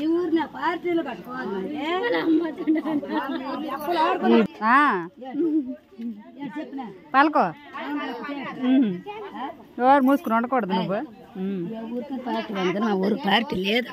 ఈ ఊరిన పార్టీలు కట్టుకోవాలి పలుకో. ఎవరు మూసుకుని ఉండకూడదు నువ్వు. ఊరికి పార్టీ ఉంది? మా ఊరు పార్టీ లేదు